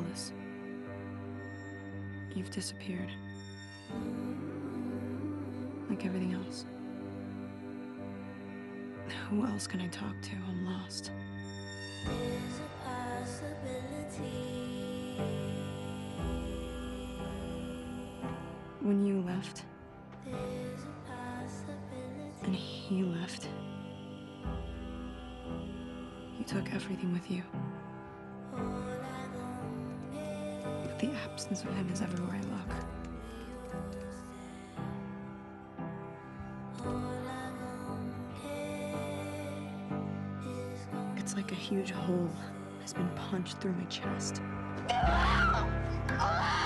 Alice. You've disappeared. Like everything else. Who else can I talk to? I'm lost. There's a possibility. When you left There's a possibility. and he left, you took everything with you. The absence of him is everywhere I look. It's like a huge hole has been punched through my chest. Oh,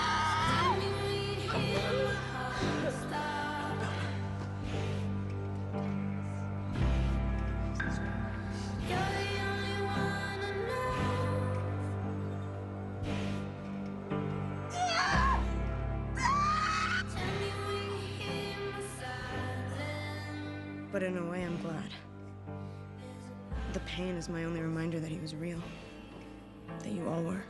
But in a way, I'm glad. The pain is my only reminder that he was real. That you all were.